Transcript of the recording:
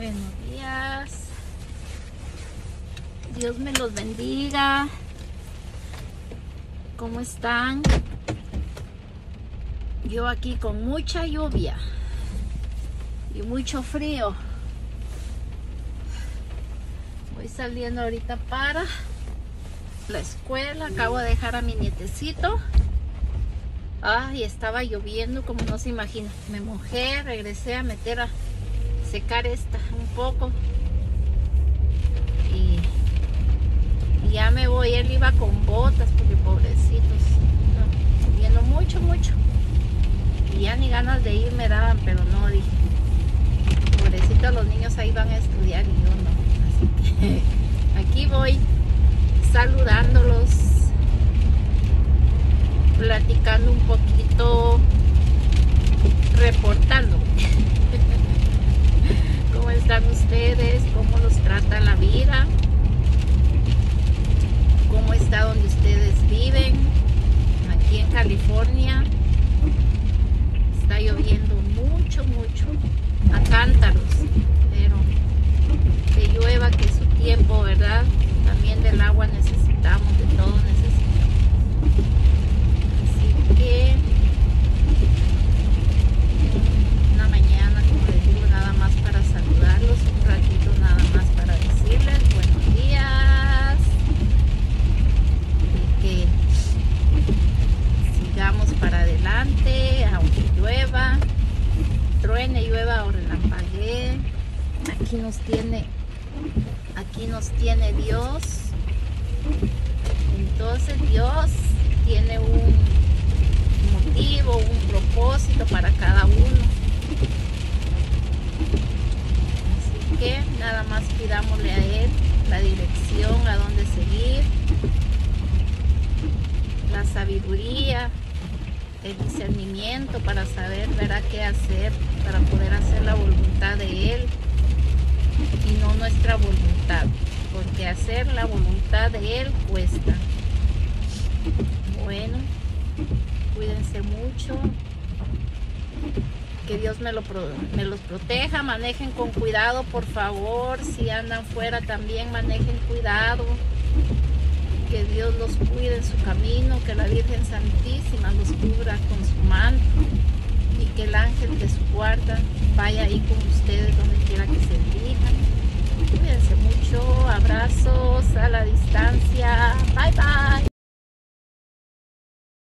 Buenos días. Dios me los bendiga. ¿Cómo están? Yo aquí con mucha lluvia y mucho frío. Voy saliendo ahorita para la escuela. Acabo de dejar a mi nietecito. Ay, estaba lloviendo como no se imagina. Me mojé, regresé a meter a secar esta un poco. Y, ya me voy. Él iba con botas porque pobrecitos. No, lloviendo mucho, mucho. Y ya ni ganas de ir me daban, pero no dije. Pobrecitos los niños ahí van a estudiar y yo no. Así que aquí voy saludándolos platicando un poquito, reportando. ¿Cómo están ustedes? ¿Cómo los trata la vida? ¿Cómo está donde ustedes viven? Aquí en California está lloviendo mucho, mucho a cántaros, pero que llueva, que es su tiempo, ¿verdad? También del agua necesitamos, de todo necesitamos que una mañana, como les digo, nada más para saludarlos, un ratito nada más para decirles buenos días y que sigamos para adelante, aunque llueva, truene, llueva o relampaguee, aquí nos tiene, aquí nos tiene Dios, entonces Dios tiene un motivo, un propósito para cada uno. Así que nada más pidámosle a Él la dirección, a dónde seguir, la sabiduría, el discernimiento para saber, verá qué hacer, para poder hacer la voluntad de Él nuestra voluntad, porque hacer la voluntad de Él cuesta. Bueno cuídense mucho. Que Dios me, lo, me los proteja, manejen con cuidado, por favor. Si andan fuera también manejen cuidado. Que Dios los cuide en su camino, que la Virgen Santísima los cubra con su manto y que el ángel de su guarda vaya ahí con ustedes donde quiera que se dirijan. Cuídense mucho, abrazos a la distancia. Bye bye.